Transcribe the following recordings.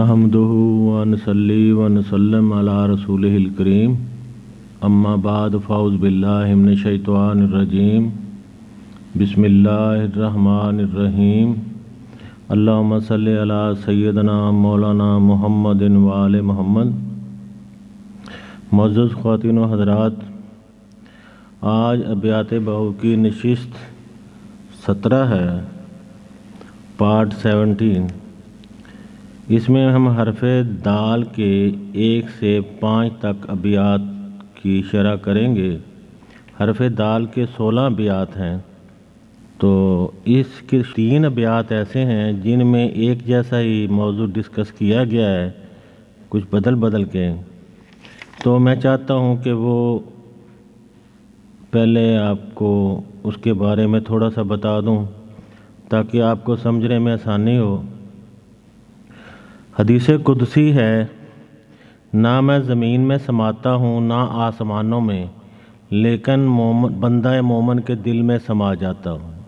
नहमदहू वनसली वनसलम अला रसूल करीम अम्मा बाद फ़ाउज़ बिल्लाशैतवानरजीम बिसमीम अल्लाम सल अला सैदना मौलाना मोहम्मद वाल मोहम्मद मज़ ख़वातिन हजरात आज अबियात बहू की नशिस्त सत्रह है पार्ट सेवनटीन इसमें हम हरफ दाल के एक से पाँच तक अबियात की शरह करेंगे। हरफ दाल के सोलह अबियात हैं। तो इसके तीन अबियात ऐसे हैं जिनमें एक जैसा ही मौजू डिस्कस किया गया है। कुछ बदल बदल के। तो मैं चाहता हूँ कि वो पहले आपको उसके बारे में थोड़ा सा बता दूँ, ताकि आपको समझने में आसानी हो। हदीस कुदसी है। ना मैं ज़मीन में समाता हूँ, ना आसमानों में, लेकिन मोमन बंदा मोमन के दिल में समा जाता हूँ।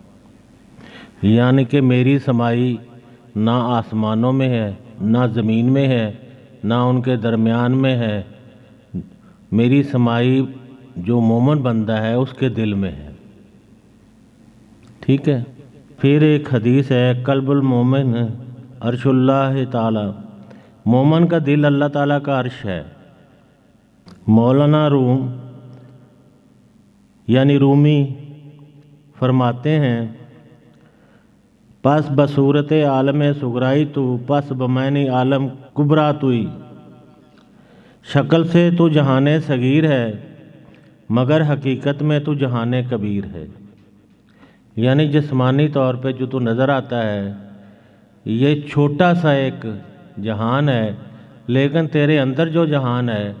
यानी कि मेरी समाई ना आसमानों में है, ना ज़मीन में है, ना उनके दरमियान में है। मेरी समाई जो मोमन बंदा है, उसके दिल में है। ठीक है? फिर एक हदीस है, कल्बुल मोमिन, अरशुल्लाह ताला। मोमन का दिल अल्लाह ताला का अर्श है। मौलाना रूम, यानी रूमी, फरमाते हैं, पस बसूरत आलम सुगराई तो पस बमैनी आलम कुबरा तुई। शक्ल से तो जहान सगीर है, मगर हकीकत में तो जहान कबीर है। यानी जिस्मानी तौर पे जो तो नज़र आता है, ये छोटा सा एक जहान है। लेकिन तेरे अंदर जो जहान है,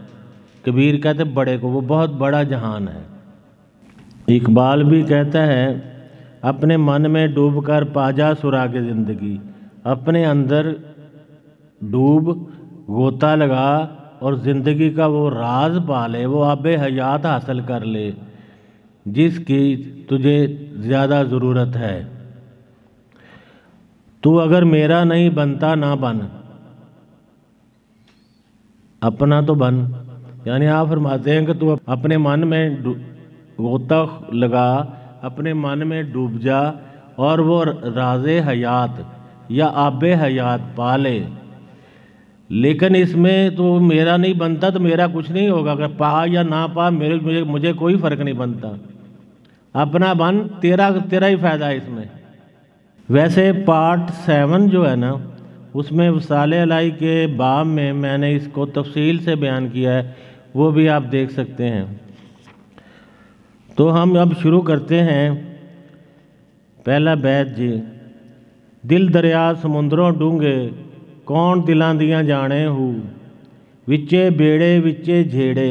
कबीर कहते बड़े को, वो बहुत बड़ा जहान है। इकबाल भी कहता है, अपने मन में डूब कर पाजा के ज़िंदगी। अपने अंदर डूब, गोता लगा और ज़िंदगी का वो राज पा ले वो आब हयात हासिल कर ले, जिसकी तुझे ज़्यादा ज़रूरत है। तू अगर मेरा नहीं बनता, ना बन। अपना तो बन। यानी आप फरमाते हैं कि तू अपने मन में गोता लगा, अपने मन में डूब जा और वो राज हयात या आब हयात पाले लेकिन इसमें तो मेरा नहीं बनता तो मेरा कुछ नहीं होगा। अगर पा या ना पा, मेरे, मुझे मुझे कोई फ़र्क नहीं बनता। अपना बन, तेरा तेरा ही फ़ायदा है इसमें। वैसे पार्ट सेवन जो है ना उसमें वसाल लाई के बाब में मैंने इसको तफसील से बयान किया है, वो भी आप देख सकते हैं। तो हम अब शुरू करते हैं। पहला बैत जी, दिल दरिया समुद्रों डूँगे, कौन दिलों दियाँ जाने हूँ? विचे बेड़े विचे झेड़े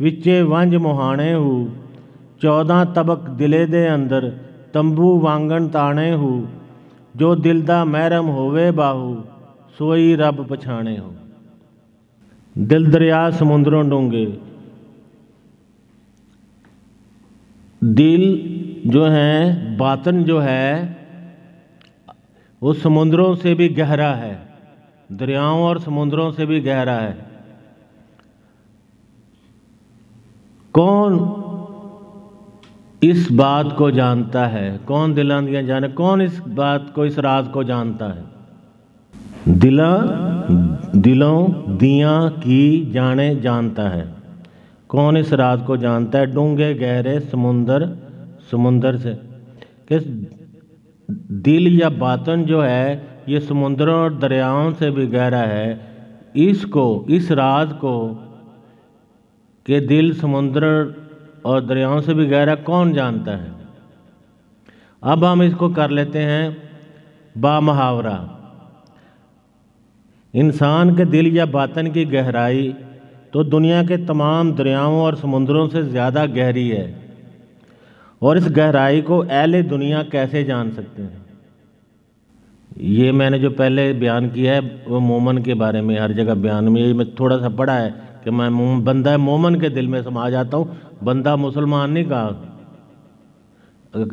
विचे वंज मुहाने हूँ। चौदह तबक दिले दे अंदर, तंबू वांगन ताने हूँ। जो दिल दा महरम होवे बाहू सोई रब पछाणे हो दिल दरिया समुद्रों डूँगे दिल जो है बातन जो है वो समुद्रों से भी गहरा है दरियाओं और समुद्रों से भी गहरा है कौन इस बात को जानता है कौन दिला दिया जाने कौन इस बात को इस राज को जानता है दिला, दिलों दिया की जाने जानता है। कौन इस राज को जानता है? डूँगे गहरे समुंदर समुंदर से। किस दिल या बातन जो है, ये समुद्रों और दरियाओं से भी गहरा है। इसको, इस राज को के दिल समुद्र और दरियाओं से भी गहरा कौन जानता है? अब हम इसको कर लेते हैं बा मुहावरा इंसान के दिल या बातन की गहराई तो दुनिया के तमाम दरियाओं और समुद्रों से ज़्यादा गहरी है। और इस गहराई को अहले दुनिया कैसे जान सकते हैं? ये मैंने जो पहले बयान किया है, वो मोमन के बारे में, हर जगह बयान में, ये मैं थोड़ा सा पढ़ा है कि मैं बंदा मोमन के दिल में समा जाता हूँ, बंदा मुसलमान नहीं कहा।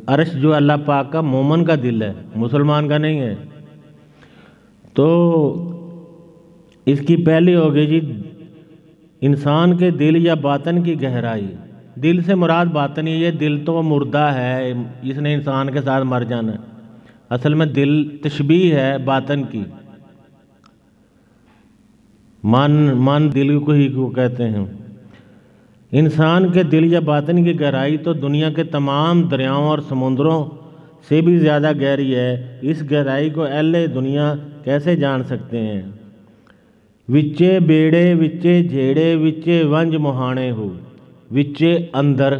अरश जो अल्लाह पाक का मोमन का दिल है, मुसलमान का नहीं है। तो इसकी पहली होगी जी, इंसान के दिल या बातन की गहराई। दिल से मुराद बातन ही ये दिल तो मुर्दा है, इसने इंसान के साथ मर जाना असल में दिल तशबी है बातन की। मन मन दिल को ही को कहते हैं। इंसान के दिल या बातन की गहराई तो दुनिया के तमाम दरियाओं और समुद्रों से भी ज़्यादा गहरी है। इस गहराई को अहले दुनिया कैसे जान सकते हैं? विच्चे बेड़े विच्चे झेड़े विच्चे वंज मुहाने हो विच्चे अंदर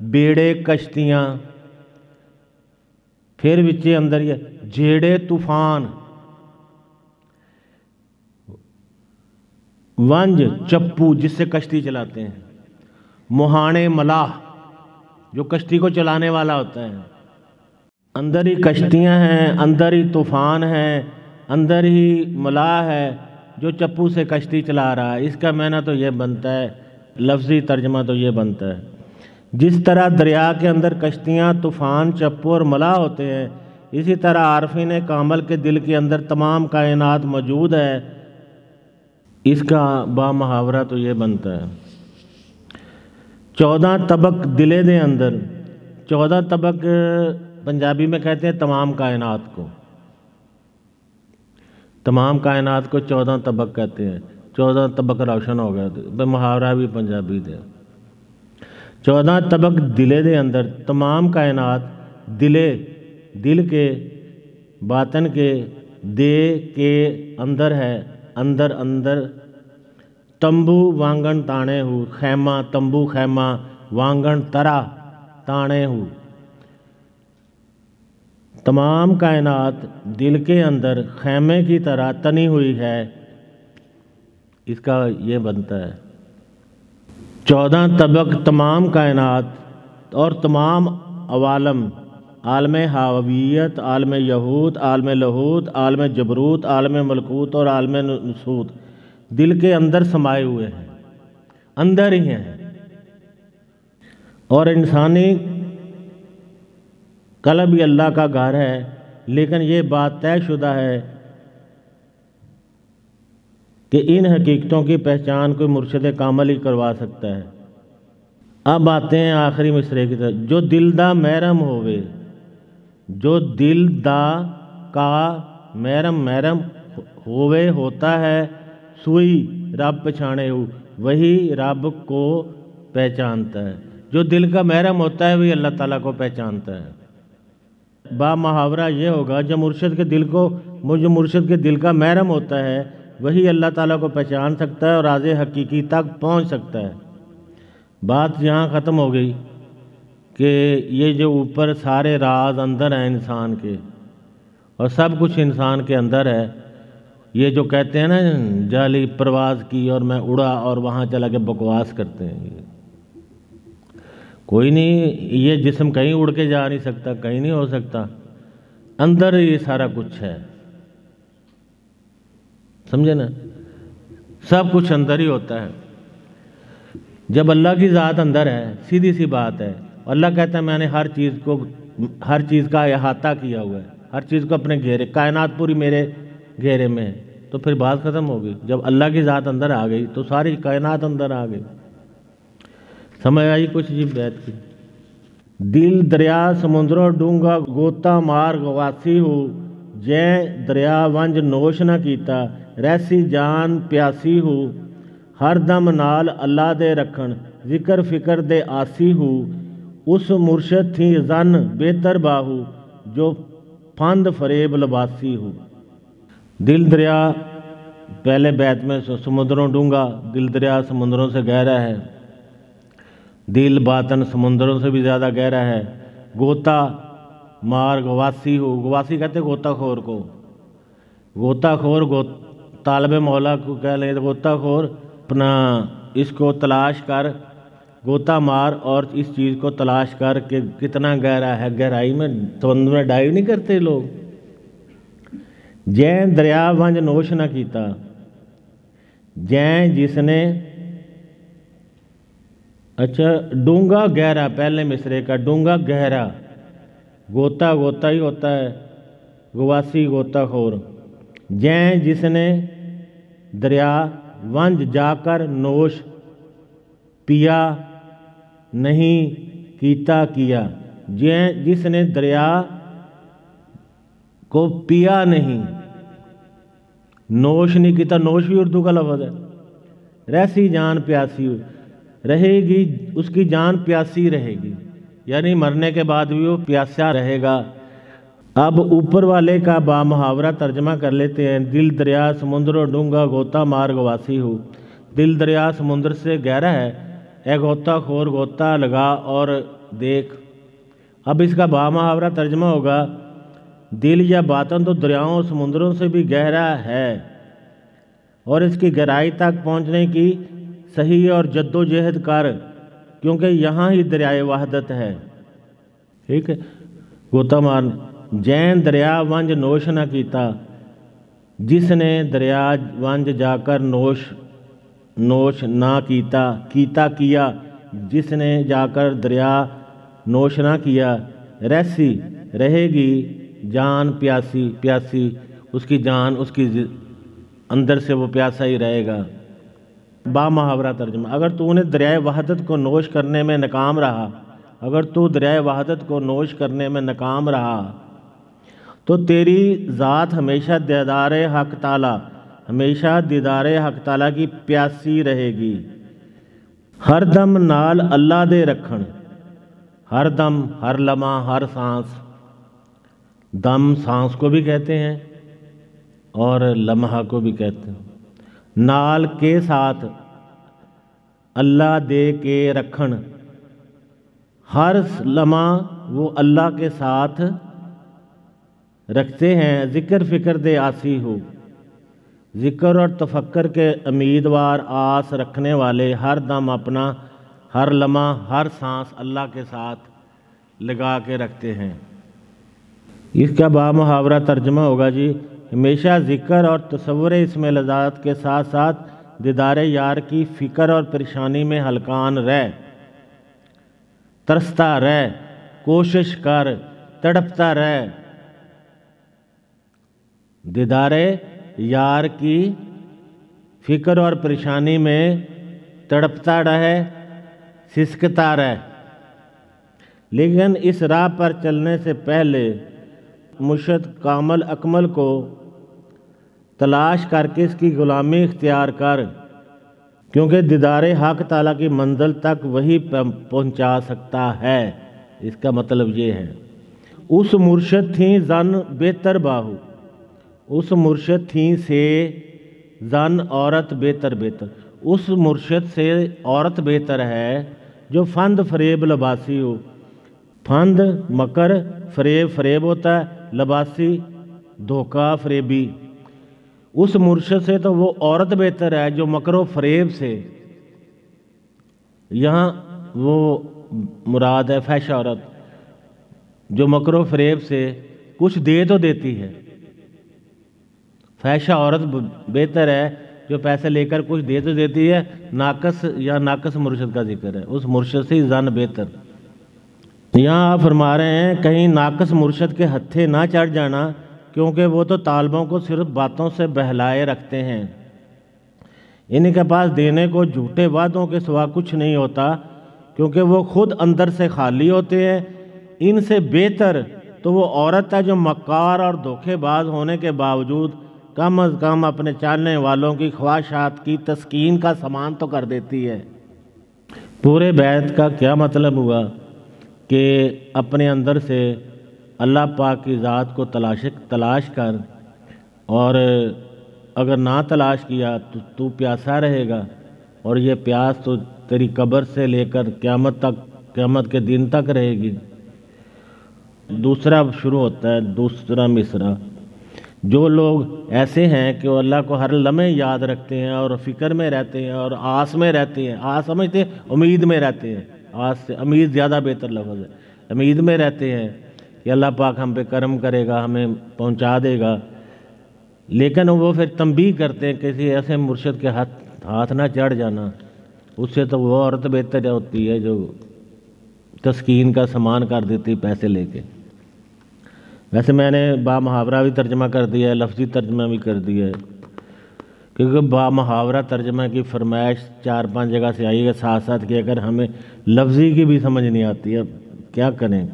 बेड़े कश्तियाँ फिर विच्चे अंदर ये झेड़े तूफ़ान वंज चप्पू जिससे कश्ती चलाते हैं मुहाने मलाह जो कश्ती को चलाने वाला होता है अंदर ही कश्तियाँ हैं अंदर ही तूफ़ान हैं अंदर ही मलाह है जो चप्पू से कश्ती चला रहा है, इसका मैना तो ये बनता है, लफ्ज़ी तर्जमा तो ये बनता है। जिस तरह दरिया के अंदर कश्तियाँ, तूफ़ान, चप्पू और मलाह होते हैं, इसी तरह आरफिन कामल के दिल के अंदर तमाम कायनात मौजूद है। इसका बा मुहावरा तो ये बनता है। चौदह तबक दिले दे अंदर, चौदह तबक पंजाबी में कहते हैं तमाम कायनात को। तमाम कायनात को चौदह तबक कहते हैं। चौदह तबक रोशन हो गया। मुहावरा भी पंजाबी दे। चौदह तबक दिले दे अंदर तमाम कायनात दिले, दिल के, बातन के, दे के अंदर है। अंदर अंदर। तंबू वांगण ताणे हु। खैमा, तंबू, खैमा। वांगण, तरा ताणे हु। तमाम कायनात दिल के अंदर खैमे की तरह तनी हुई है। इसका ये बनता है। चौदह तबक तमाम कायनात और तमाम अवालम, आलम हावियत आलम यहूद, आलम लहूद, आलम जबरूत, आलम मलकूत और आलम नसूद दिल के अंदर समाये हुए हैं। अंदर ही हैं। और इंसानी कलब भी अल्लाह का घर है, लेकिन ये बात तयशुदा है कि इन हकीकतों की पहचान कोई मुर्शद कामल ही करवा सकता है। अब आते हैं आखिरी मिसरे की तरफ़। जो दिल दा महरम होवे, जो दिल दा का महरम मैरम होवे, होता है, सुई रब पछाणे हो, वही रब को पहचानता है। जो दिल का महरम होता है, वही अल्लाह ताला को पहचानता है। बा मुहावरा ये होगा जो मुर्शद के दिल को जो मुर्शद के दिल का महरम होता है, वही अल्लाह ताला को पहचान सकता है और राज हकीकी तक पहुँच सकता है। बात यहाँ ख़त्म हो गई कि ये जो ऊपर सारे राज अंदर हैं इंसान के, और सब कुछ इंसान के अंदर है, ये जो कहते हैं ना, जाली प्रवास की और मैं उड़ा और वहाँ चला के बकवास करते हैं कोई नहीं, ये जिसम कहीं उड़ के जा नहीं सकता, कहीं नहीं हो सकता। अंदर ये सारा कुछ है। समझे ना? सब कुछ अंदर ही होता है। जब अल्लाह की ज़ात अंदर है, सीधी सी बात है। अल्लाह कहता है, मैंने हर चीज़ को, हर चीज़ का अहाता किया हुआ है। हर चीज़ को अपने घेरे, कायनात पूरी मेरे घेरे में है। तो फिर बात ख़त्म हो गई। जब अल्लाह की ज़ात अंदर आ गई तो सारी कायनात अंदर आ गई। समझ आई कुछ जी बैत की। दिल दरिया समुद्रों डूँगा गोता मार्ग वासी हो। जय दरिया वंज नोश न किया रहसी जान प्यासी हो। हर दम नाल अल्लाह दे रखन ज़िक्र फ़िक्र दे आसी हो। उस मुर्शद थी जन बेहतर बाहू, जो फंद फरेब लबासी हो। दिल दरिया, पहले बैत में समुद्रों डूँगा, दिल दरिया समुद्रों से गहरा है। दिल बातन समुद्रों से भी ज़्यादा गहरा है। गोता मार गवासी हो गवासी कहते गोताखोर को। गोताखोर गो, तालब मौला को कह लें, गोताखोर अपना इसको तलाश कर, गोता मार और इस चीज़ को तलाश कर के कितना गहरा है, गहराई में, समंदर में डाइव नहीं करते लोग। जै दरिया वंज नोश न किया जै जिसने अच्छा डूँगा गहरा, पहले मिसरे का, डूँगा गहरा। गोता गोता ही होता है, गुवासी गोताखोर जै जिसने दरिया वंज जाकर नोश पिया, नहीं कीता किया। जे जिसने दरिया को पिया नहीं, नोश नहीं किया नोश भी उर्दू का लफ्ज़ है। रहसी जान प्यासी रहेगी, उसकी जान प्यासी रहेगी। यानी मरने के बाद भी वो प्यासा रहेगा। अब ऊपर वाले का बा मुहावरा तर्जमा कर लेते हैं। दिल, दरिया, समुद्र, डूँगा, गोता, मार्ग, वासी हो। दिल, दरिया, समुद्र से गहरा है। ए गोता, खोर, गोता, लगा और देख। अब इसका बा मुहावरा तर्जमा होगा। दिल या बातन तो दरियाओं, समुद्रों से भी गहरा है। और इसकी गहराई तक पहुँचने की सही और जद्दोजहद कर, क्योंकि यहाँ ही दरियाए वहदत है। ठीक है? गोता मार जैन दरिया वंज नोश न कीता। जिसने दरिया वंज जाकर नोश नोश ना कीता कीता किया। जिसने जाकर दरिया नोश ना किया, रहसी, रहेगी जान प्यासी प्यासी, उसकी जान, उसकी अंदर से वो प्यासा ही रहेगा। बा मुहावरा तर्जमा। अगर तूने दरियाए वहादत को नोश करने में नाकाम रहा, अगर तू दरियाए वहदत को नोश करने में नाकाम रहा तो तेरी ज़ात हमेशा दीदार हक ताला, हमेशा दीदार हक ताला की प्यासी रहेगी। हर दम नाल अल्लाह दे रखन हर दम, हर लम्हा, हर सांस। दम सांस को भी कहते हैं और लम्हा को भी कहते हैं। नाल के साथ अल्लाह दे के रखन हर लम्हा वो अल्लाह के साथ रखते हैं ज़िक्र फ़िक्र दे आसी हो ज़िक्र और तफक्र के उम्मीदवार आस रखने वाले हर दम अपना हर लम्हा हर सांस अल्लाह के साथ लगा के रखते हैं इसका बा मुहावरा तर्जमा होगा जी हमेशा ज़िक्र और तस्वुर इसमें लजात के साथ साथ दीदार यार की फ़िक्र और परेशानी में हलकान रह। तरसता रह, कोशिश कर, तड़पता रह। दीदार यार की फ़िक्र और परेशानी में तड़पता रहे, सिसकता रहे। लेकिन इस राह पर चलने से पहले मुर्शद कामल अकमल को तलाश करके इसकी ग़ुलामी इख्तियार कर, क्योंकि दीदार हक ताला की मंजिल तक वही पहुँचा सकता है। इसका मतलब ये है, उस मुर्शद थी जन बेहतर बाहू। उस मुर्शद थी से जन औरत बेहतर बेहतर। उस मुर्शद से औरत बेहतर है जो फंद फरेब लबासी हो। फंद मकर फरेब फरेब होता है लबासी धोखा फरेबी उस मुर्शद से तो वो औरत बेहतर है जो मकरो फरेब से। यहाँ वो मुराद है फैश औरत, जो मकरो फरेब से कुछ दे तो देती है। फैशा औरत बेहतर है जो पैसे लेकर कुछ दे तो देती है। नाकस, या नाकस मुर्शद का ज़िक्र है। उस मुर्शद से जन बेहतर। यहाँ आप फरमा रहे हैं, कहीं नाकस मुर्शद के हत्थे ना चढ़ जाना, क्योंकि वो तो तालबों को सिर्फ़ बातों से बहलाए रखते हैं। इनके पास देने को झूठे वादों के सिवा कुछ नहीं होता, क्योंकि वो खुद अंदर से खाली होते हैं। इनसे बेहतर तो वो औरत है जो मक्कार और धोखेबाज होने के बावजूद कम अज़ कम अपने चालने वालों की ख्वाहिशात की तस्कीन का सामान तो कर देती है। पूरे बैत का क्या मतलब हुआ? कि अपने अंदर से अल्लाह पाक की ज़ात को तलाश तलाश कर और अगर ना तलाश किया तो तू प्यासा रहेगा और ये प्यास तो तेरी कब्र से लेकर क़्यामत तक, क़्यामत के दिन तक रहेगी। दूसरा शुरू होता है, दूसरा मिसरा। जो लोग ऐसे हैं कि वो अल्लाह को हर लम्हे याद रखते हैं और फ़िक्र में रहते हैं और आस में रहते हैं, आस समझते उम्मीद में रहते हैं। आस से उम्मीद ज़्यादा बेहतर लफ्ज़ है। अमीद में रहते हैं कि अल्लाह पाक हम पे कर्म करेगा, हमें पहुँचा देगा। लेकिन वो फिर तंबी करते हैं, किसी ऐसे मुर्शद के हाथ हाथ ना चढ़ जाना। उससे तो वो औरत बेहतर होती है जो तस्कीन का सामान कर देती पैसे लेके। वैसे मैंने बा मुहावरा भी तर्जमा कर दिया है, लफ्ज़ी तर्जमा भी कर दिया है। क्योंकि बा मुहावरा तर्जमा की फरमाइश चार पाँच जगह से आई है, साथ साथ कि अगर हमें लफ्जी की भी समझ नहीं आती है क्या करें?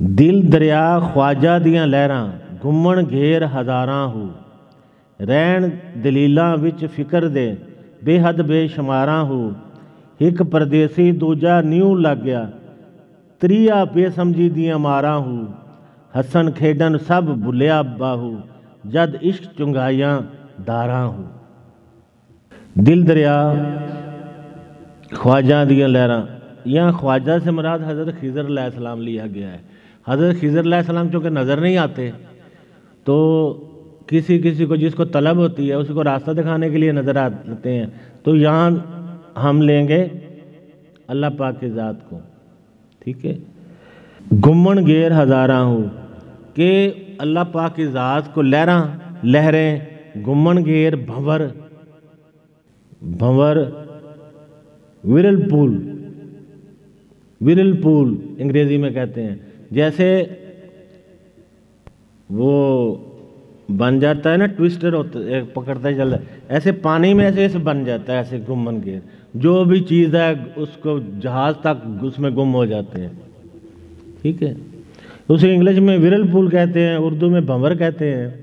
दिल दरिया ख्वाजा दियाँ लहर घूमन घेर हज़ारा हो। रैन दलीलों विच फ़िक्र दे, बेहद बेशुमारा हो। एक परदेसी, दूजा न्यू लग गया त्रिया बेसमझी दियाँ मारा हो। हसन खेडन सब भुलिया बाहू, जद इश्क चुंगाइयाँ दारां हो। दिल दरिया ख्वाजा दिया लहरा। यहाँ ख्वाजा से मराद हज़रत खिज़र सलाम लिया गया है। हज़रत खिज़र सलाम चूँकि नज़र नहीं आते तो किसी किसी को जिसको तलब होती है, उसको रास्ता दिखाने के लिए नज़र आते हैं। तो यहाँ हम लेंगे अल्लाह पाक के ज़ात को। ठीक है? घुमन गेर हज़ारा हूँ कि अल्लाह पाक की ज़ात को लहरा लहरें घुमन घेर भंवर। भंवर विरल पुल विरल पुल अंग्रेज़ी में कहते हैं। जैसे वो बन जाता है ना, ट्विस्टर होता है पकड़ता है चल ऐसे पानी में ऐसे ऐसे बन जाता है, ऐसे घुमन घेर जो भी चीज़ है, उसको जहाज़ तक उसमें गुम हो जाते हैं। ठीक है? उसे इंग्लिश में विरल पुल कहते हैं, उर्दू में भंवर कहते हैं।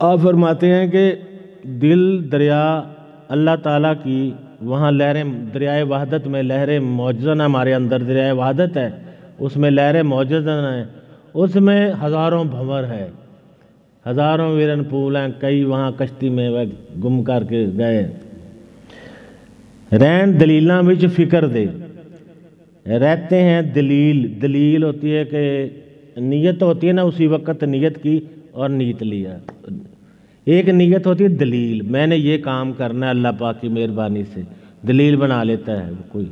आप फरमाते हैं कि दिल, दरिया, अल्लाह ताला की वहाँ लहरें, दरियाए वहादत में लहरें मौजन हमारे अंदर, दरियाए वहादत है, उसमें लहरें मौजन हैं, उसमें हज़ारों भंवर है, हज़ारों वीरन पूल हैं, कई वहाँ कश्ती में वह गुम करके गए। रैन दलीलों में फ़िक्र दे। रहते हैं दलील दलील होती है कि नीयत होती है ना उसी वक्त नीयत की और नीत लिया एक नीयत होती है, दलील। मैंने ये काम करना है, अल्लाह पाक की मेहरबानी से। दलील बना लेता है कोई।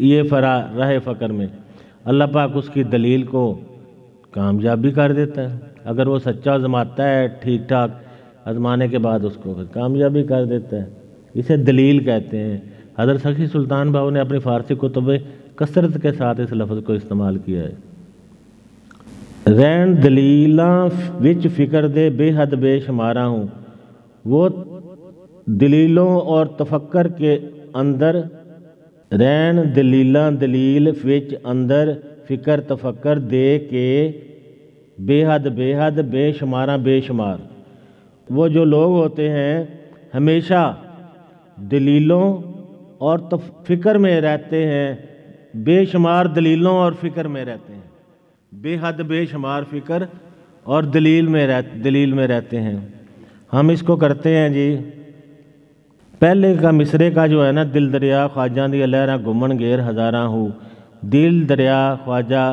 ये फरा, रहे फ़कर में। अल्लाह पाक उसकी दलील को कामयाब भी कर देता है। अगर वो सच्चा आजमाता है ठीक ठाक आजमाने के बाद उसको फिर कामयाब भी कर देता है। इसे दलील कहते हैं। हज़रत सखी सुल्तान बाबू ने अपनी फ़ारसी कुतुब कसरत के साथ इस लफ्ज़ को इस्तेमाल किया है। रैन दलील विच फ़िक्र दे बेहद बेशुमारा हूँ वो दलीलों और तफक्कर के अंदर रैन दलील दलील विच अंदर फ़िक्र तफक्कर दे के बेहद बेहद बेशुमारा बेशुमार वो जो लोग होते हैं हमेशा दलीलों और तफ, फ़िक्र में रहते हैं बेशुमार दलीलों और फ़िक्र में रहते हैं बेहद बेशुमार फ़िक्र और दलील में रह, दलील में रहते हैं। हम इसको करते हैं जी। पहले का मिसरे का जो है ना, दिल दरिया ख्वाजा दिया लहरा घुमन घेर हज़ारा हो। दिल दरिया ख्वाजा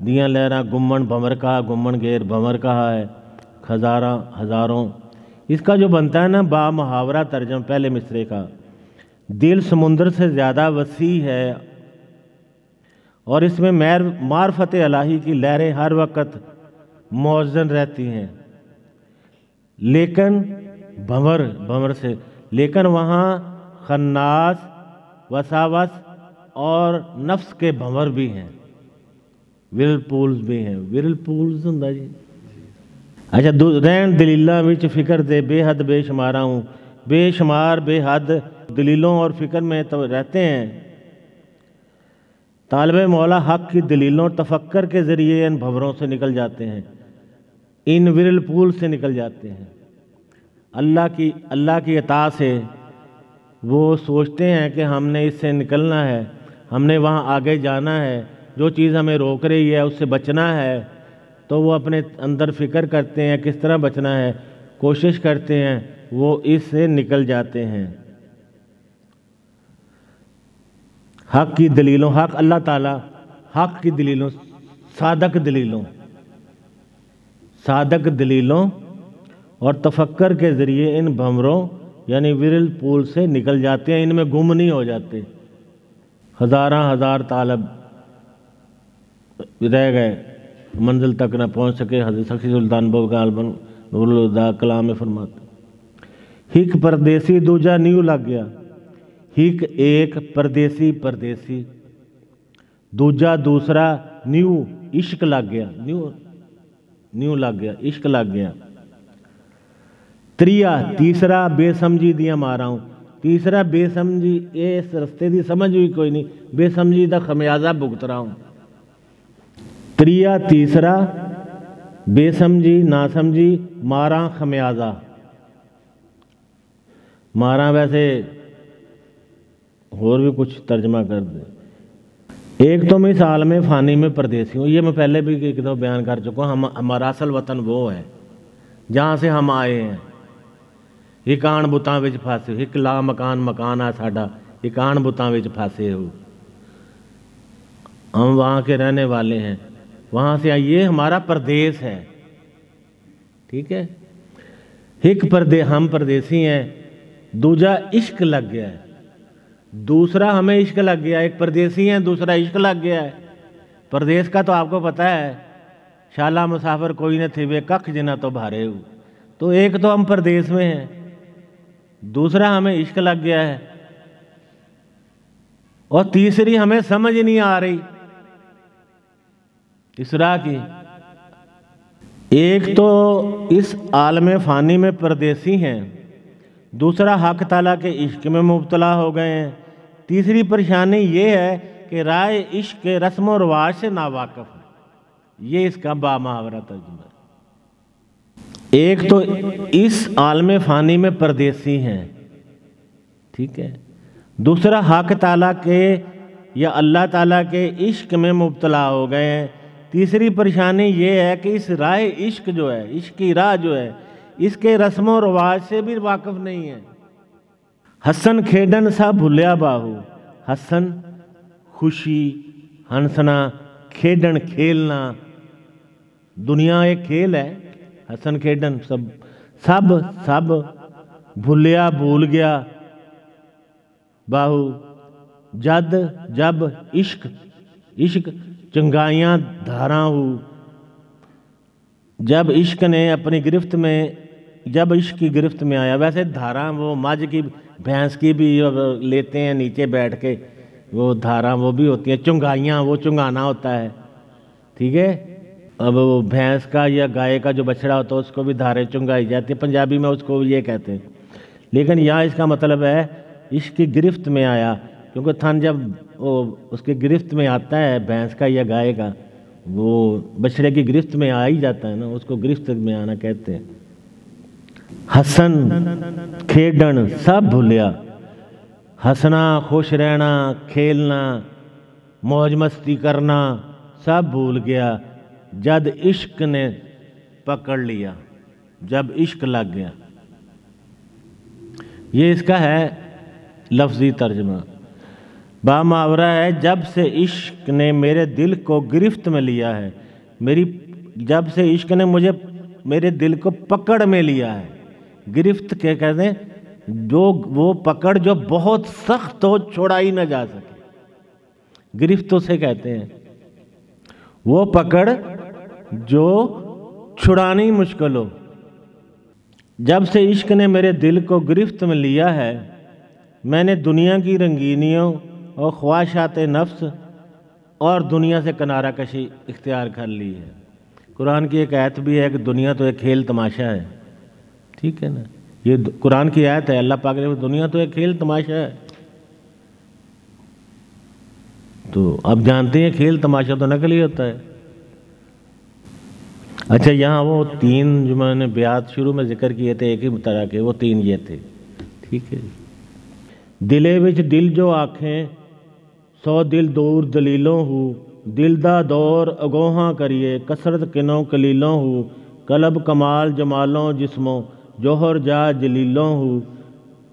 दिया लहरा घुमन भंवर कहा घुमन घेर भंवर कहा है। हज़ारा हज़ारों। इसका जो बनता है ना, बा मुहावरा तर्जम पहले मिसरे का। दिल समुंदर से ज़्यादा वसी है और इसमें मैर, मारफत अलाही की लहरें हर वक्त मौजन रहती हैं। लेकिन भंवर भंवर से, लेकिन वहाँ खन्नास, वसावस और नफ्स के भंवर भी हैं। विरल पूल्स भी हैं। विरल पूल्स जी। अच्छा रहन दलीलों में फ़िक्र दे, बेहद बेशुमारा हूँ बेशुमार, बेहद दलीलों और फ़िक्र में तो रहते हैं। तालब मौला हक की दलीलों तफक्कर के ज़रिए इन भंवरों से निकल जाते हैं, इन विरल पूल से निकल जाते हैं। अल्लाह की अल्लाह की अता से वो सोचते हैं कि हमने इससे निकलना है, हमने वहाँ आगे जाना है, जो चीज़ हमें रोक रही है, उससे बचना है तो वो अपने अंदर फ़िक्र करते हैं, किस तरह बचना है, कोशिश करते हैं, वो इससे निकल जाते हैं। हक की दलीलों, हक अल्लाह ताला, हक की दलीलों, सादक दलीलों सादक दलीलों और तफक्कर के ज़रिए इन भंवरों, यानी विरल पुल से निकल जाते हैं, इनमें गुम नहीं हो जाते। हज़ारा, हज़ार तालब रह गए, मंजिल तक न पहुँच सके, हज़रत सखी सुल्तान बबन कलाम फरमाते हिक परदेसी, दूजा न्यू लग गया। ਇੱਕ ਏਕ ਪਰਦੇਸੀ ਪਰਦੇਸੀ। ਦੂਜਾ, ਦੂਸਰਾ, ਨਿਊ ਇਸ਼ਕ ਲੱਗ ਗਿਆ ਨਿਊ ਨਿਊ ਲੱਗ ਗਿਆ ਇਸ਼ਕ ਲੱਗ ਗਿਆ ਤ੍ਰਿਆ, ਤੀਸਰਾ ਬੇਸਮਝੀ ਦੀਆਂ ਮਾਰਾਂ। ਤੀਸਰਾ ਬੇਸਮਝੀ ਇਸ ਰਸਤੇ ਦੀ ਸਮਝ ਵੀ ਕੋਈ ਨਹੀਂ, ਬੇਸਮਝੀ ਦਾ ਖਮਿਆਜ਼ਾ ਭੁਗਤ ਰਹਾ ਤ੍ਰਿਆ, ਤੀਸਰਾ ਬੇਸਮਝੀ ਨਾ ਸਮਝੀ ਮਾਰਾਂ ਖਮਿਆਜ਼ਾ। ਮਾਰਾਂ ਵੈਸੇ और भी कुछ तर्जमा कर दे। एक तो मैं साल में फ़ानी में परदेसी हूँ। ये मैं पहले भी एक दो बयान कर चुका हूँ, हम, हमारा असल वतन वो है, जहाँ से हम आए हैं। बुतां विच फसे एक ला मकान मकान आ साडा इकान बुतां विच फसे हो। हम वहाँ के रहने वाले हैं, वहाँ से ये हमारा प्रदेश है। ठीक है? एक परदे, हम परदेसी हैं, दूजा इश्क लग गया है। दूसरा हमें इश्क लग गया, एक परदेसी है, दूसरा इश्क लग गया है। परदेश का तो आपको पता है, शाला मुसाफर कोई न थे, वे कख जिना तो भारे हो। तो एक तो हम प्रदेश में हैं, दूसरा हमें इश्क लग गया है। और तीसरी हमें समझ नहीं आ रही, इस राह की। एक तो इस आलम फ़ानी में परदेसी हैं, दूसरा हक ताला के इश्क में मुबतला हो गए हैं तीसरी परेशानी ये है कि राय इश्क के रस्म व रवाज से नावाकफ है। ये इसका बामहावरा तर्जुमा एक तो इस आलम फ़ानी में परदेसी हैं, ठीक है? दूसरा हक ताला के या अल्लाह ताला के इश्क में मुबतला हो गए हैं। तीसरी परेशानी ये है कि इस राय इश्क जो है, इश्क की राह जो है, इसके रस्म रवाज से भी वाकफ़ नहीं है। हसन खेडन सा भुलिया बाहू। हसन, खुशी, हंसना, खेडन खेलना। दुनिया एक खेल है, हसन खेडन सब सब सब भुलिया भूल गया। बाहू, जद, जब इश्क इश्क चंगाइयाँ धारा हो। जब इश्क ने अपनी गिरफ्त में, जब इश्क की गिरफ्त में आया, वैसे धारा वो मझ की भैंस की भी लेते हैं नीचे बैठ के, वो धारा वो भी होती हैं, चुंगाइयाँ, वो चुंगाना होता है, ठीक है? अब वो भैंस का या गाय का जो बछड़ा होता है, उसको भी धारे चुंगाई जाती है, पंजाबी में उसको ये कहते हैं। लेकिन यहाँ इसका मतलब है इश्क की गिरफ्त में आया, क्योंकि थन जब वो उसके गिरफ्त में आता है, भैंस का या गाय का, वो बछड़े की गिरफ्त में आ ही जाता है ना, उसको गिरफ्त में आना कहते हैं। हसन खेडन सब भूलिया। हंसना, खुश रहना, खेलना, मौज मस्ती करना सब भूल गया। जब इश्क ने पकड़ लिया, जब इश्क लग गया। ये इसका है लफ्ज़ी तर्जमा। बामावरा है, जब से इश्क ने मेरे दिल को गिरफ्त में लिया है, मेरी, जब से इश्क ने मुझे, मेरे दिल को पकड़ में लिया है। गिरफ्त के कहते हैं? जो वो पकड़ जो बहुत सख्त हो, छोड़ाई ना जा सके। गिरफ्त उसे कहते हैं, वो पकड़ जो छुड़ानी मुश्किल हो। जब से इश्क ने मेरे दिल को गिरफ्त में लिया है, मैंने दुनिया की रंगीनियों और ख्वाहिशात नफ्स और दुनिया से किनारा कशी इख्तियार कर ली है। कुरान की एक आयत भी है कि दुनिया तो एक खेल तमाशा है। ठीक है ना? ये कुरान की आयत है, अल्लाह पाक ने दुनिया तो एक खेल तमाशा है। तो अब जानते हैं खेल तमाशा तो नकली होता है। अच्छा यहाँ वो तीन जो मैंने ब्यात शुरू में ज़िक्र किए थे, एक ही तरह के, वो तीन ये थे। ठीक है दिले विच दिल जो आखें, सौ दिल दूर दलीलों हूँ। दिल दा दौर अगोहा करिए, कसरत किनों कलीलों हूँ। कलब कमाल जमालों जिस्मों जोहर जा जलीलों हूँ,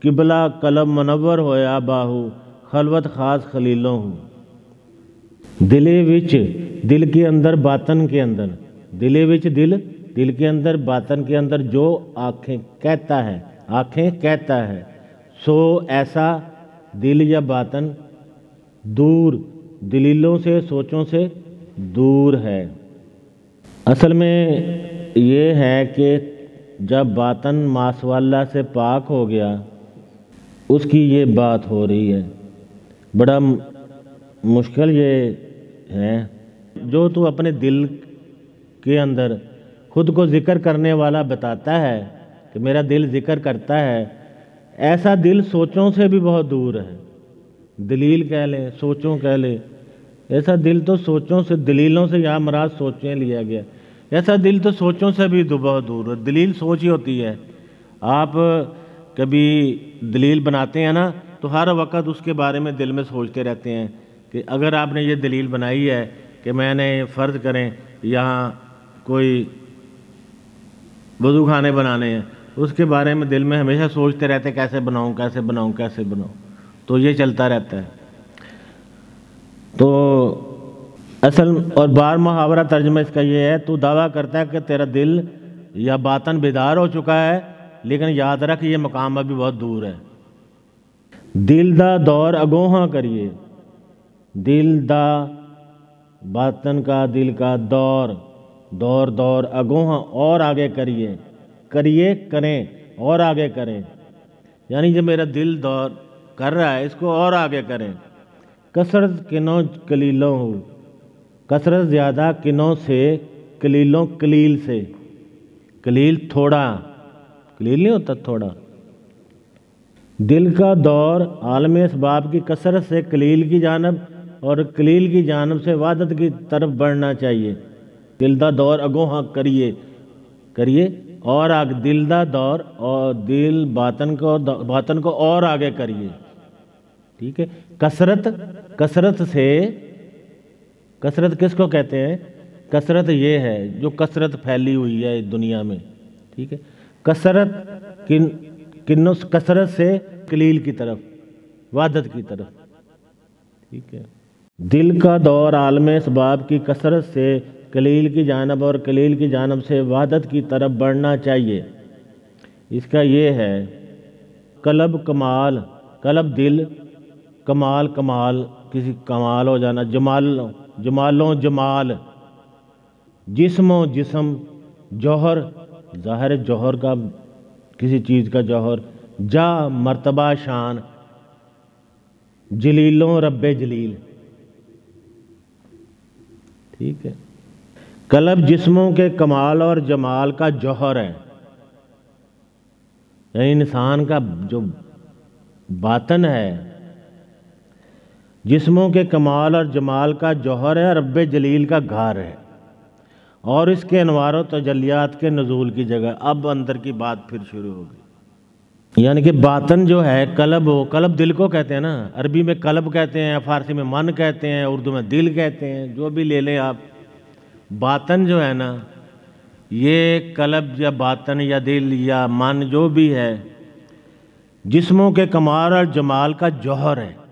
किबला कलम मनवर होया बाहू, खलवत खास खलीलों हूँ। दिले विच दिल के अंदर बातन के अंदर, दिले विच दिल दिल के अंदर बातन के अंदर जो आँखें कहता है, आँखें कहता है, सो ऐसा दिल या बातन दूर दलीलों से, सोचों से दूर है। असल में ये है कि जब बातन मासवाला से पाक हो गया, उसकी ये बात हो रही है। बड़ा मुश्किल ये है। जो तू अपने दिल के अंदर खुद को ज़िक्र करने वाला बताता है कि मेरा दिल ज़िक्र करता है, ऐसा दिल सोचों से भी बहुत दूर है। दलील कह लें, सोचों कह लें, ऐसा दिल तो सोचों से, दलीलों से यहाँ मराज सोचें लिया गया। ऐसा दिल तो सोचों से भी बहुत दूर है दलील सोच ही होती है। आप कभी दलील बनाते हैं ना तो हर वक्त उसके बारे में दिल में सोचते रहते हैं कि अगर आपने ये दलील बनाई है कि मैंने फ़र्ज़ करें, यहाँ कोई वज़ू खाने बनाने हैं, उसके बारे में दिल में हमेशा सोचते रहते हैं, कैसे बनाऊँ कैसे बनाऊँ कैसे बनाऊँ। तो ये चलता रहता है। तो असल और बार मुहावरा तर्जमा इसका ये है, तू दावा करता है कि तेरा दिल या बातन बेदार हो चुका है, लेकिन याद रख ये मकाम अभी बहुत दूर है। दिल दा दौर अगोहा करिए। दिल दा बातन का दिल का दौर दौर दौर अगोहा और आगे करिए। करिए, करें, और आगे करें। यानी जब मेरा दिल दौर कर रहा है, इसको और आगे करें। कसरत किनों कलीलों कसरत ज़्यादा किनों से, कलीलों कलील से। कलील थोड़ा, कलील नहीं होता थोड़ा। दिल का दौर आलम इसबाब की कसरत से कलील की जानब और कलील की जानब से वादत की तरफ़ बढ़ना चाहिए। दिल का दौर अगो हाँ करिए करिए और आग, दिल का दौर और दिल बातन को बातन को और आगे करिए। ठीक है? कसरत कसरत से कसरत किसको कहते हैं? कसरत ये है, जो कसरत फैली हुई है दुनिया में, ठीक है? कसरत किन, किन्नो, कसरत से कलील की तरफ़, वादत की तरफ़, ठीक है? दिल का दौर आलम इसबाब की कसरत से कलील की जानब और कलील की जानब से वादत की तरफ़ बढ़ना चाहिए। इसका ये है, कलब कमाल, कलब दिल, कमाल कमाल, किसी कमाल हो जाना, जमाल जमालों जमाल, जिस्मो जिसम, जौहर, ज़ाहिर जौहर का किसी चीज़ का जौहर, जा मर्तबा शान, जलीलों रब जलील। ठीक है। कलब जिस्मों के कमाल और जमाल का जौहर है। यानी इंसान का जो बातन है जिस्मों के कमाल और जमाल का जौहर है रब जलील का घर है। और इसके अनवार तजलियात के नजूल की जगह अब अंदर की बात फिर शुरू होगी यानी कि बातन जो है, कलब हो कलब दिल को कहते हैं ना। अरबी में कलब कहते हैं, फारसी में मन कहते हैं, उर्दू में दिल कहते हैं, जो भी ले लें आप। बातन जो है ना, ये कलब या बातन या दिल या मन जो भी है, जिस्मों के कमाल और जमाल का जौहर है।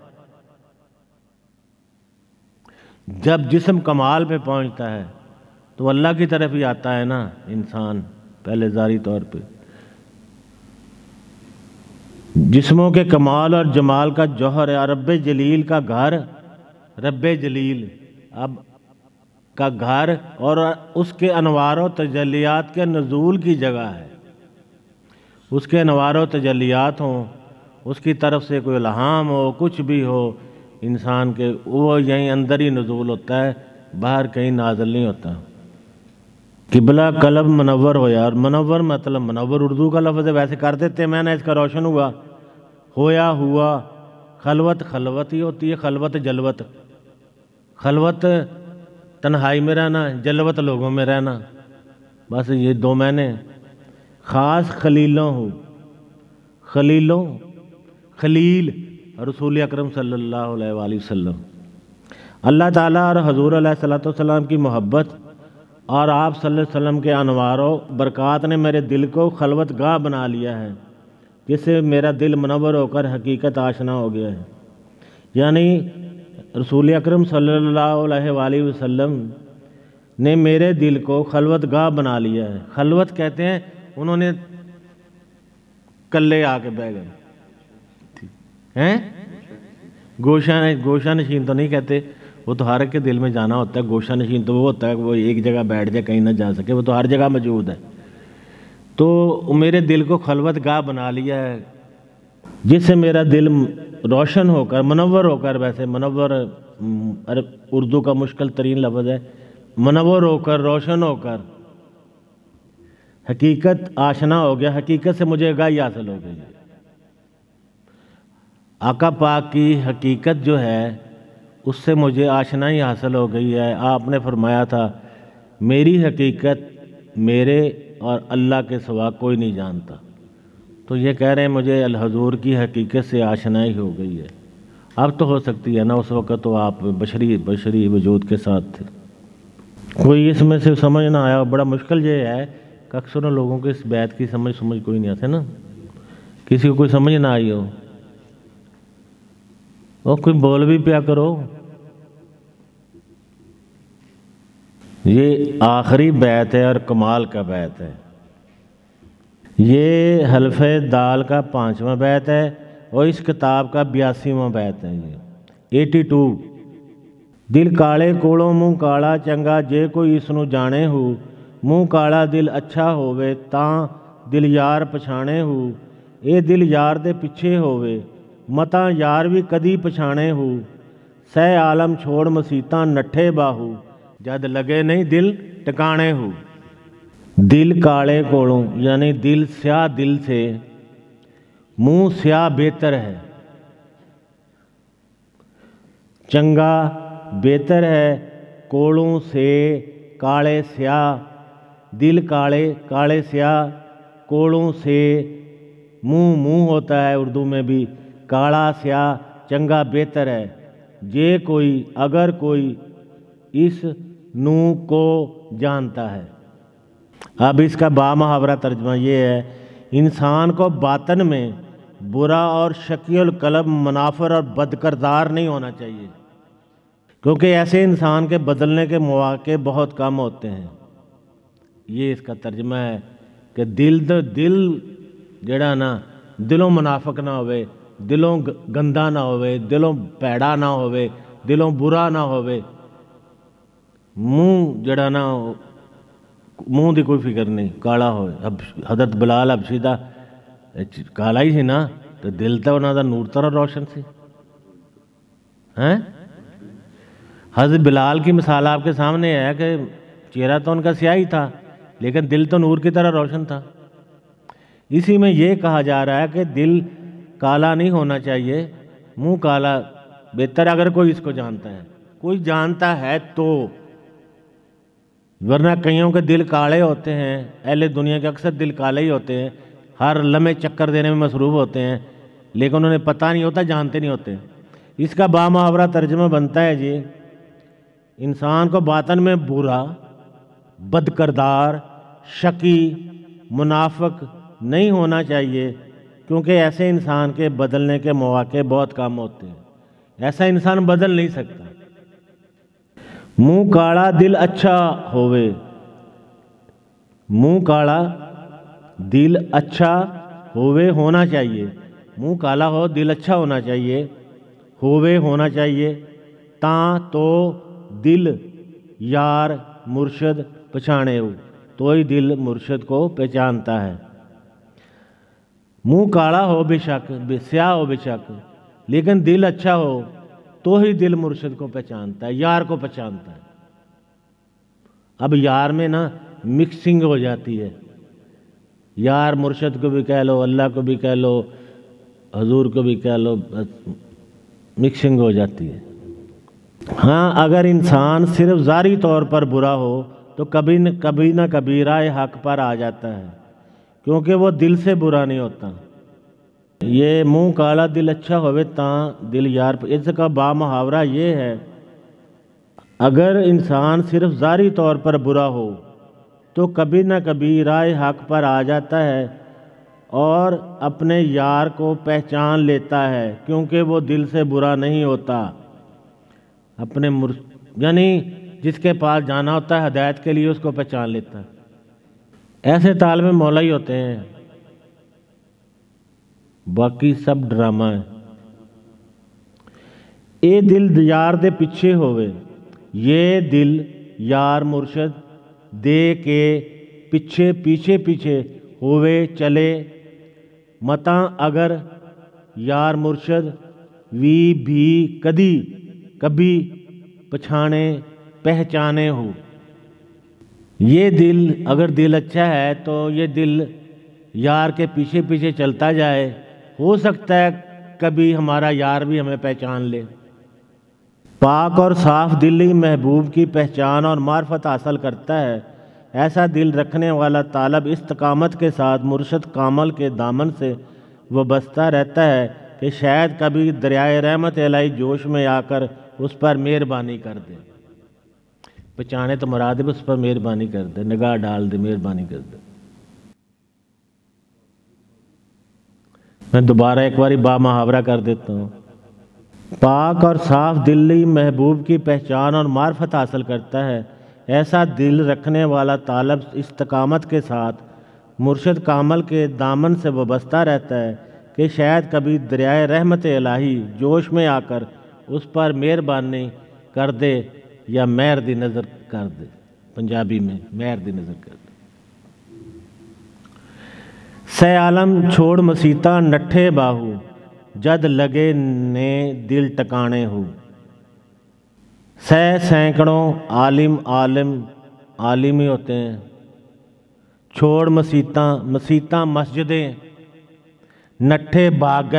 जब जिस्म कमाल पे पहुँचता है तो अल्लाह की तरफ़ ही आता है ना इंसान, पहले जारी तौर पे। जिस्मों के कमाल और जमाल का जौहर है रब जलील का घर रब जलील, अब का घर और उसके अनवार तजलियात के नजूल की जगह है। उसके अनवार तजलियात हों, उसकी तरफ़ से कोई लहाम हो, कुछ भी हो इंसान के, वो यहीं अंदर ही नजूल होता है, बाहर कहीं नाजल नहीं होता। किबला कलब मनवर हो यार। मनवर मतलब मनवर उर्दू का लफ्ज़ है, वैसे कर देते मैंने इसका रोशन हुआ। होया हुआ, खलवत खलवत ही होती है, खलवत जलवत। खलवत तन्हाई में रहना, जलवत लोगों में रहना। बस ये दो मैंने। ख़ास खलीलों हो। खलीलों, खलील रसूल अकरम वसल्लम। अल्लाह ताला और हजूर सलाम की मोहब्बत और आप वसल्लम के अनवारों, बरक़ात ने मेरे दिल को खलवत गाह बना लिया है, जिससे मेरा दिल मनवर होकर हकीकत आशना हो गया है। यानी रसूल अकरम अलैहि वसल्लम ने मेरे दिल को खलवत गाह बना लिया है। खलवत कहते हैं, उन्होंने कल्ले आके बह गए। हैं? गोशा गोशा नशीन तो नहीं कहते। वो तो हर के दिल में जाना होता है। गोशा नशीन तो वो होता है वो एक जगह बैठ जाए, कहीं ना जा सके। वो तो हर जगह मौजूद है। तो मेरे दिल को खलवत गाह बना लिया है, जिससे मेरा दिल रोशन होकर, मनवर होकर, वैसे मनवर अरे, उर्दू का मुश्किल तरीन लफ्ज़ है। मनवर होकर, रोशन होकर। हकीकत आशना हो गया। हकीकत से मुझे गाय हासिल हो गई आका पाक की हकीकत जो है, उससे मुझे आशना ही हासिल हो गई है। आपने फरमाया था, मेरी हकीकत मेरे और अल्लाह के सिवा कोई नहीं जानता। तो ये कह रहे हैं, मुझे अल हजूर की हकीकत से आशनाई हो गई है। अब तो हो सकती है ना, उस वक़्त तो आप बशरी बशरी वजूद के साथ थे। कोई इसमें से समझ ना आया, बड़ा मुश्किल ये है कि अक्सर लोगों को इस बैत की समझ समझ कोई नहीं आते ना। किसी को कोई समझ ना आई हो। और कोई बोल भी पिया करो ये आखिरी बैत है और कमाल का बैत है ये हल्फ दाल का पांचवा बैत है और इस किताब का बयासीवा बैत है ये एटी टू दिल काले ਕੋਲੋਂ ਮੂੰਹ ਕਾਲਾ ਚੰਗਾ ਜੇ ਕੋਈ ਇਸ ਨੂੰ ਜਾਣੇ ਹੋ ਮੂੰਹ ਕਾਲਾ ਦਿਲ ਅੱਛਾ ਹੋਵੇ ਤਾਂ ਦਿਲ ਯਾਰ ਪਛਾਣੇ ਹੋ ਇਹ ਦਿਲ ਯਾਰ ਦੇ ਪਿੱਛੇ ਹੋਵੇ ਮਤਾਂ ਯਾਰ ਵੀ ਕਦੀ ਪਛਾਣੇ ਹੋ ਸਹਿ ਆਲਮ ਛੋੜ ਮਸੀਤਾਂ ਨੱਠੇ ਬਾਹੂ ਜਦ ਲਗੇ ਨਹੀਂ ਦਿਲ ਟਿਕਾਣੇ ਹੋ दिल काले कोलों यानी दिल स्या दिल से मुंह स्या बेहतर है चंगा बेहतर है कोलों से काले स्या दिल काले काले स्या कोलों से मुंह मुंह होता है उर्दू में भी काला स्या, चंगा बेहतर है। जे कोई, अगर कोई इस नू को जानता है। अब इसका बामहावरा तर्जमा ये है, इंसान को बातन में बुरा और शकील कलब मुनाफर और बदकरदार नहीं होना चाहिए, क्योंकि ऐसे इंसान के बदलने के मौके बहुत कम होते हैं। ये इसका तर्जमा है कि दिल दिल, जड़ा ना, दिलों मुनाफक ना होवे दिलों गंदा ना होवे दिलों पैड़ा ना होवे दिलों बुरा ना होवे मुंह जड़ा ना ਮੂੰਹ ਦੀ ਕੋਈ ਫਿਕਰ ਨਹੀਂ ਕਾਲਾ ਹੋਵੇ ਹਜ਼ਰਤ ਬਲਾਲ ਹਬਸ਼ੀ ਦਾ ਕਾਲਾ ਹੀ ਸੀ ਨਾ ਤੇ ਦਿਲ ਤਾਂ ਉਹਨਾਂ ਦਾ ਨੂਰ ਤਰ੍ਹਾਂ रोशन ਸੀ हैं हजरत बिलाल की मिसाल आपके सामने है कि चेहरा तो उनका स्याही था लेकिन दिल तो नूर की तरह रोशन था इसी में ये कहा जा रहा है कि दिल काला नहीं होना चाहिए। मुँह काला, बेहतर अगर कोई इसको जानता है। कोई जानता है तो। वरना कईयों के दिल काले होते हैं, अहले दुनिया के अक्सर दिल काले ही होते हैं। हर लम्हे चक्कर देने में मसरूफ़ होते हैं, लेकिन उन्हें पता नहीं होता, जानते नहीं होते। इसका बामुहावरा तर्जमा बनता है जी, इंसान को बातन में बुरा, बदकरदार, शकी, मुनाफक नहीं होना चाहिए। क्योंकि ऐसे इंसान के बदलने के मौके बहुत कम होते हैं। ऐसा इंसान बदल नहीं सकता। मुँह काला दिल अच्छा होवे। मुँह काला दिल अच्छा होवे होना चाहिए। मुँह काला हो, दिल अच्छा होना चाहिए। होवे होना चाहिए। ता तो दिल यार मुर्शद पछाणे हो तो ही दिल मुर्शद को पहचानता है। मुँह काला हो बेशक स्याह हो बेशक, लेकिन दिल अच्छा हो तो ही दिल मुर्शद को पहचानता है, यार को पहचानता है। अब यार में ना मिक्सिंग हो जाती है। यार मुर्शद को भी कह लो, अल्लाह को भी कह लो, हजूर को भी कह लो मिक्सिंग हो जाती है। हाँ अगर इंसान सिर्फ़ जारी तौर पर बुरा हो तो कभी न कभी ना कभी राय हक पर आ जाता है। क्योंकि वो दिल से बुरा नहीं होता। ये मुँह काला दिल अच्छा होवे ता दिल यार। इसका बा मुहावरा ये है, अगर इंसान सिर्फ़ जारी तौर पर बुरा हो तो कभी ना कभी राय हक पर आ जाता है और अपने यार को पहचान लेता है, क्योंकि वो दिल से बुरा नहीं होता। अपने मुर यानी जिसके पास जाना होता है, हदायत के लिए उसको पहचान लेता है। ऐसे ताल में मौला ही होते हैं। बाकी सब ड्रामा है। ये दिल यार दे पिछे होवे, ये दिल यार मुर्शद दे के पिछे पीछे पीछे होवे चले। मता अगर यार मुर्शद वी भी कदी कभी पछाने पहचाने हो। ये दिल अगर दिल अच्छा है तो ये दिल यार के पीछे पीछे चलता जाए। हो सकता है कभी हमारा यार भी हमें पहचान ले। पाक और साफ़ दिल ही महबूब की पहचान और मार्फत हासिल करता है। ऐसा दिल रखने वाला तालब इस्तकामत के साथ मुर्शद कामल के दामन से बस्ता रहता है कि शायद कभी दरियाए रहमत लाई जोश में आकर उस पर मेहरबानी कर दे। पहचाने तो मरा दे उस पर मेहरबानी कर दे, निगाह डाल दे, मेहरबानी कर दे। मैं दोबारा एक बार बा मुहावरा कर देता हूँ। पाक और साफ़ दिल्ली महबूब की पहचान और मार्फत हासिल करता है। ऐसा दिल रखने वाला तालब इस्तकामत के साथ मुर्शद कामल के दामन से वाबस्ता रहता है कि शायद कभी दरियाए रहमत इलाही जोश में आकर उस पर मेहरबानी कर दे। या मेहर दी नज़र कर दे, पंजाबी में मेहर दी नज़र कर दे। सह आलम छोड़ मसीता नट्ठे बाहू, जद लगे ने दिल टकाने हो। सह सैकड़ों आलिम आलिम आलिम ही होते हैं। छोड़ मसीता मसीता मस्जिदें नट्ठे बाग,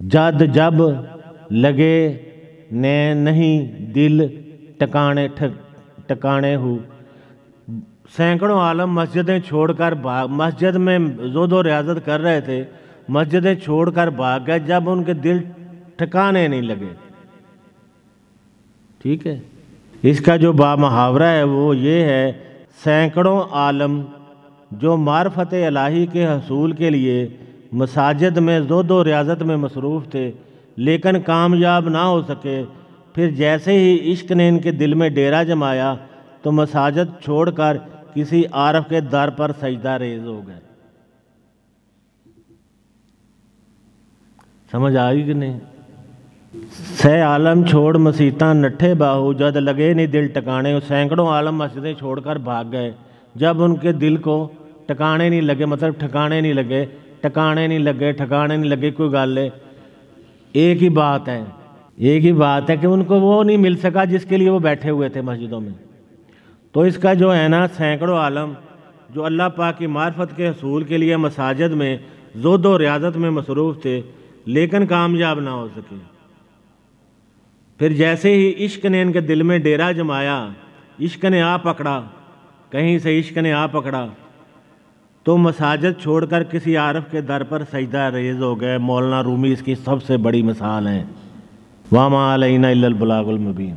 जद जब लगे ने नहीं दिल टकाने टकाने हो। सैकड़ों आलम मस्जिदें छोड़कर भाग मस्जिद में जो दो रियाजत कर रहे थे, मस्जिदें छोड़कर भाग गए जब उनके दिल ठिकाने नहीं लगे। ठीक है? इसका जो बा मुहावरा है वो ये है, सैकड़ों आलम जो मार्फत इलाही के हसूल के लिए मसाजिद में दो दो रियाजत में मसरूफ़ थे लेकिन कामयाब ना हो सके। फिर जैसे ही इश्क ने इनके दिल में डेरा जमाया तो मसाजद छोड़कर किसी आरफ के दर पर सजदा रेज हो गए। समझ आई कि नहीं? सह आलम छोड़ मसीता नट्ठे बाहू, जद लगे नहीं दिल टकाने सैकड़ों आलम मस्जिदें छोड़कर भाग गए। जब उनके दिल को टकाने नहीं लगे मतलब ठिकाने नहीं लगे, टकाने नहीं लगे, ठिकाने नहीं लगे, कोई गल एक ही बात है, एक ही बात है कि उनको वो नहीं मिल सका जिसके लिए वो बैठे हुए थे मस्जिदों में। तो इसका जो है ना, सैकड़ों आलम, जो अल्लाह पाक की मार्फत के हसूल के लिए मसाजद में जोद व रियाजत में मसरूफ़ थे, लेकिन कामयाब ना हो सके। फिर जैसे ही इश्क ने इनके दिल में डेरा जमाया, इश्क ने आ पकड़ा, कहीं से इश्क ने आ पकड़ा तो मसाजद छोड़कर किसी आरफ के दर पर सजदा रेज हो गए। मौलाना रूमी इसकी सबसे बड़ी मिसाल हैं। वामा अलैना इल्लल बलागुल मुबीन।